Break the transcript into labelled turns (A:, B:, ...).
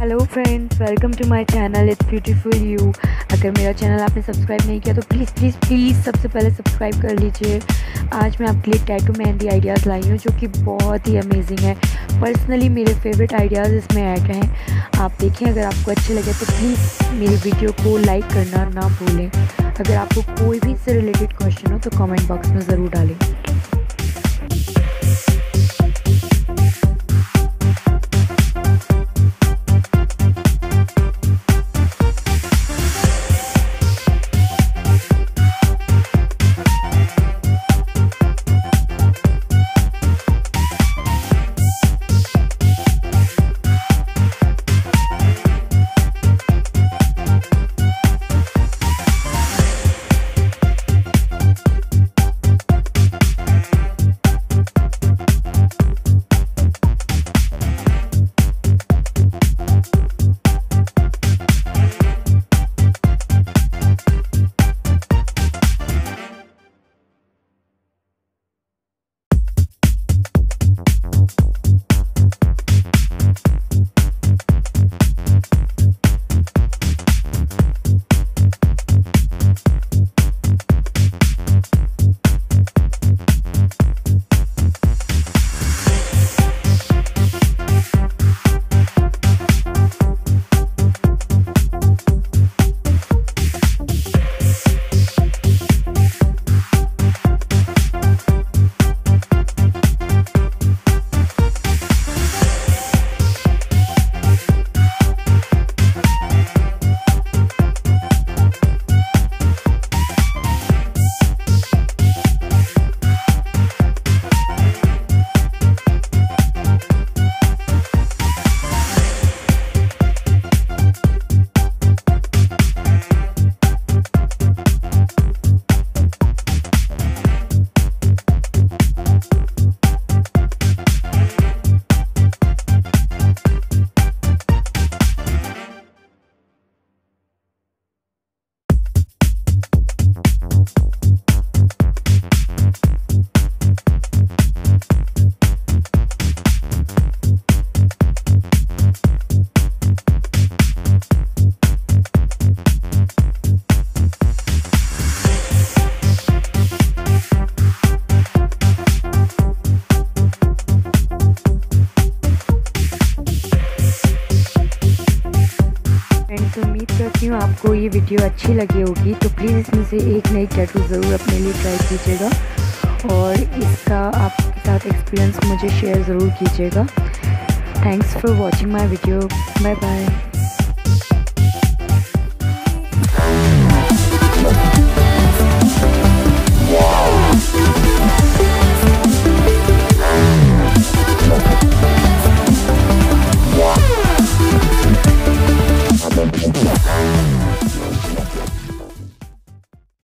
A: Hello friends welcome to my channel it's beautiful you अगर मेरा channel आपने subscribe नहीं किया तो प्लीज़ प्लीज़ प्लीज़ सबसे पहले सब्सक्राइब कर लीजिए। आज मैं आपके लिए टैटू मेहंदी आइडियाज़ लाई हूँ, जो कि बहुत ही अमेजिंग है। पर्सनली मेरे फेवरेट आइडियाज़ इसमें ऐड हैं। आप देखें, अगर आपको अच्छे लगे तो प्लीज़ मेरी वीडियो को लाइक करना ना भूलें। अगर आपको कोई भी इससे रिलेटेड क्वेश्चन हो तो कमेंट बॉक्स में ज़रूर डालें। फ्रेंड्स उम्मीद करती हूँ आपको ये वीडियो अच्छी लगी होगी तो प्लीज़ इसमें से एक नई टैटू ज़रूर अपने लिए ट्राई कीजिएगा और इसका आपके साथ एक्सपीरियंस मुझे शेयर ज़रूर कीजिएगा। Thanks for watching my video bye bye